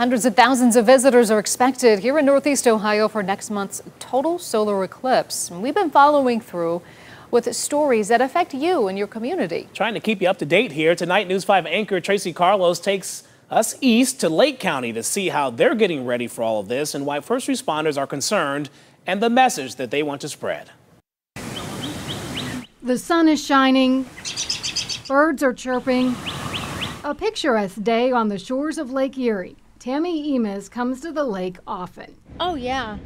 Hundreds of thousands of visitors are expected here in Northeast Ohio for next month's total solar eclipse. We've been following through with stories that affect you and your community. Trying to keep you up to date here, tonight News 5 anchor Tracy Carloss takes us east to Lake County to see how they're getting ready for all of this and why first responders are concerned and the message that they want to spread. The sun is shining, birds are chirping. A picturesque day on the shores of Lake Erie. Tammy Emes comes to the lake often. Oh, yeah.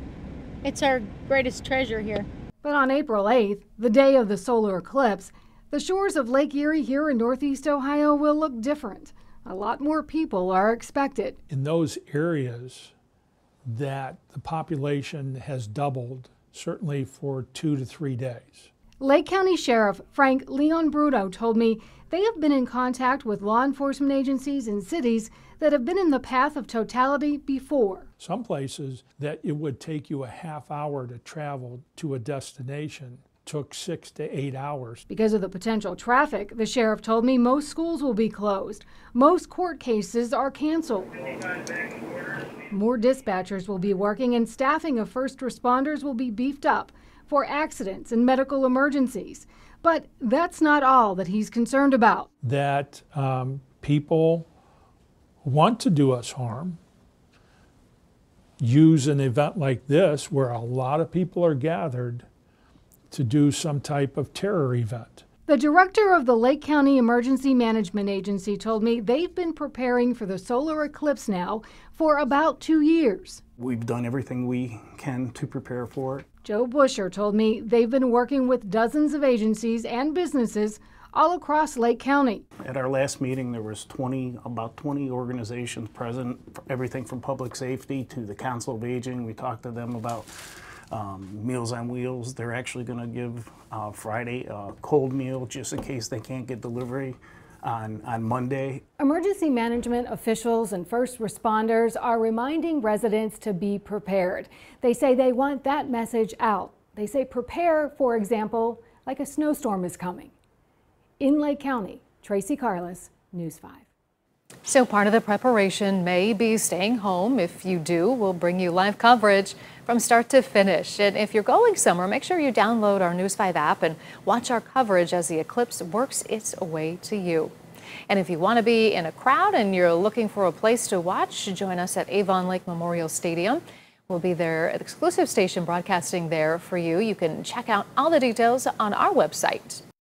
It's our greatest treasure here. But on April 8th, the day of the solar eclipse, the shores of Lake Erie here in Northeast Ohio will look different. A lot more people are expected. In those areas that the population has doubled, certainly for two to three days. Lake County Sheriff Frank Leonbruno told me they have been in contact with law enforcement agencies in cities that have been in the path of totality before. Some places that it would take you a half hour to travel to a destination took six to eight hours. Because of the potential traffic, the sheriff told me most schools will be closed. Most court cases are canceled. More dispatchers will be working and staffing of first responders will be beefed up for accidents and medical emergencies. But that's not all that he's concerned about. That um, people want to do us harm use an event like this where a lot of people are gathered to do some type of terror event. The director of the Lake County Emergency Management Agency told me they've been preparing for the solar eclipse now for about two years. We've done everything we can to prepare for it. Joe Busher told me they've been working with dozens of agencies and businesses all across Lake County. At our last meeting, there was 20, about 20 organizations present, everything from public safety to the Council of Aging. We talked to them about um, Meals on Wheels. They're actually going to give uh, Friday a cold meal just in case they can't get delivery on, on Monday. Emergency management officials and first responders are reminding residents to be prepared. They say they want that message out. They say prepare, for example, like a snowstorm is coming. In Lake County, Tracy Carloss, News 5. So part of the preparation may be staying home. If you do, we'll bring you live coverage from start to finish. And if you're going somewhere, make sure you download our News 5 app and watch our coverage as the eclipse works its way to you. And if you want to be in a crowd and you're looking for a place to watch, join us at Avon Lake Memorial Stadium. We'll be there at exclusive station broadcasting there for you. You can check out all the details on our website.